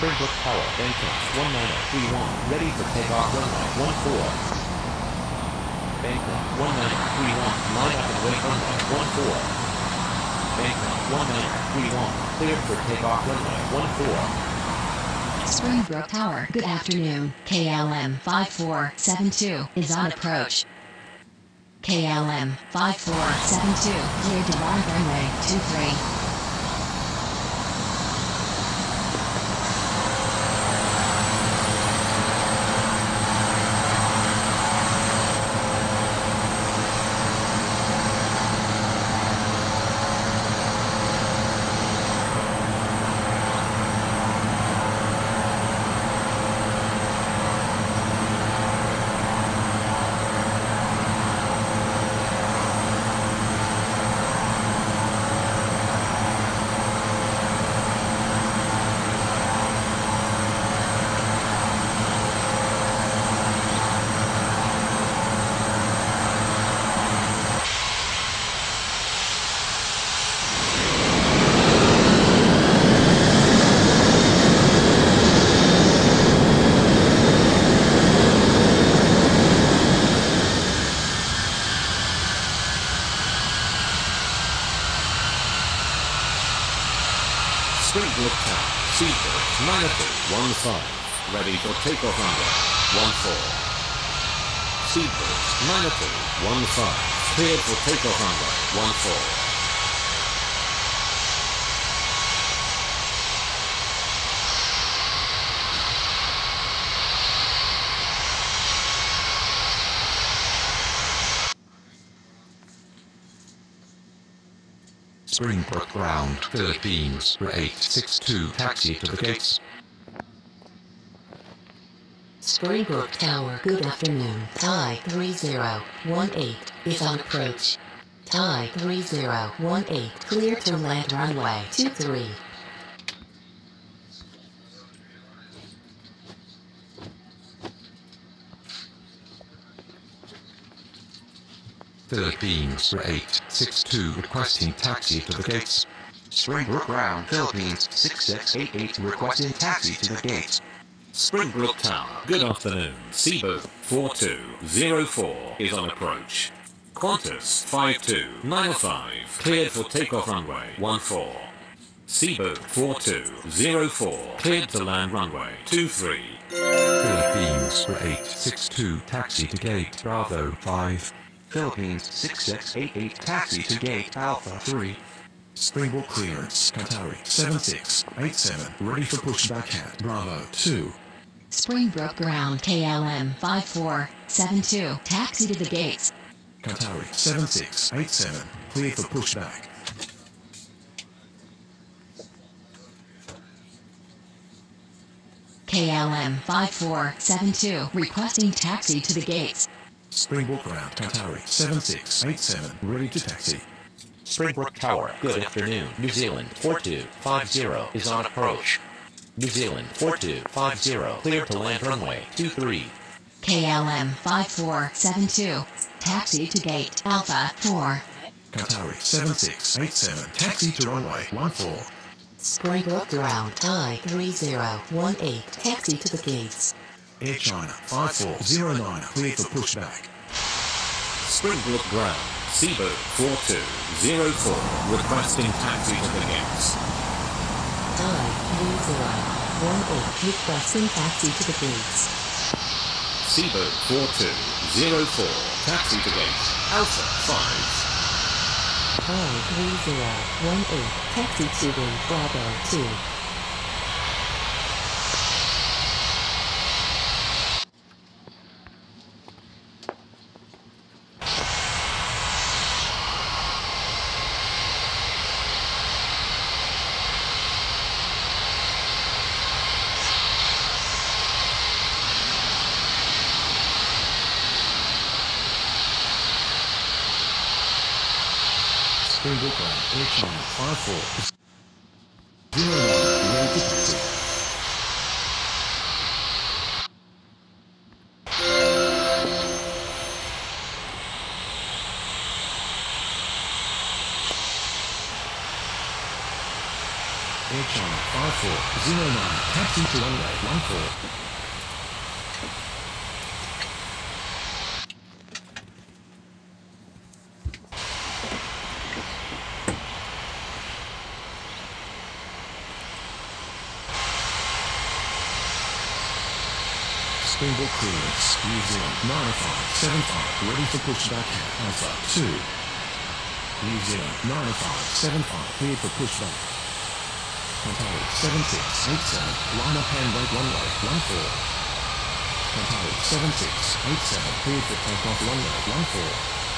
Springbrook Tower, Bangkok, 19031, ready for takeoff. Runway 14. Bangkok, 19031, line up and wait. Runway 14. Bangkok, 19031, cleared for takeoff. Runway 14. Springbrook Tower, good afternoon. KLM 5472 is on approach. KLM 5472, cleared to land runway 23. Springbrook Tower, Seabird, 9215, ready for takeoff runway 14. Seabird, 9215, cleared for takeoff runway 14. Springbrook Ground, Philippines, 862, taxi to the gates. Springbrook Tower, good afternoon. Thai 3018 is on approach. Thai 3018, clear to land runway 23. Philippines, 862, requesting taxi to the gates. Springbrook Ground, Philippines, 6688, requesting taxi to the gates. Springbrook Tower, good afternoon. Seabird 4204 is on approach. Qantas 52905, cleared for takeoff runway 14. Seabird 4204, cleared to land runway 23. Philippines, 862, taxi to gate Bravo 5. Philippines, 6688, taxi to gate Alpha 3. Springbrook clearance, Qatari 7687, ready for pushback at Bravo 2. Springbrook Ground, KLM 5472, taxi to the gates. Qatari 7687, clear for pushback. KLM 5472, requesting taxi to the gates. Springbrook Ground, Qatari 7687, ready to taxi. Springbrook Tower, good afternoon. New Zealand 4250 is on approach. New Zealand 4250, clear to land runway 23. KLM 5472, taxi to gate Alpha 4. Qatari 7687, taxi to runway 14. Springbrook Ground, Thai 3018, taxi to the gates. Air China 5409, cleared for pushback. Springbrook Ground, Seabird 4204, requesting taxi to the gates. Thai 3018, requesting taxi to the gates. Seabird 4204, taxi to gates. Alpha 5. Thai 3018, taxi to gate Bravo 2. 54. 09, ready to taxi. Air China 5409, taxi to runway 14. Springbrook clearance, New Zealand 9575, ready for pushback Alpha 2. New Zealand 9575, cleared for pushback. Qatari 7687, line up and handbrake runway 14. Qatari 7687, cleared for takeoff runway 14.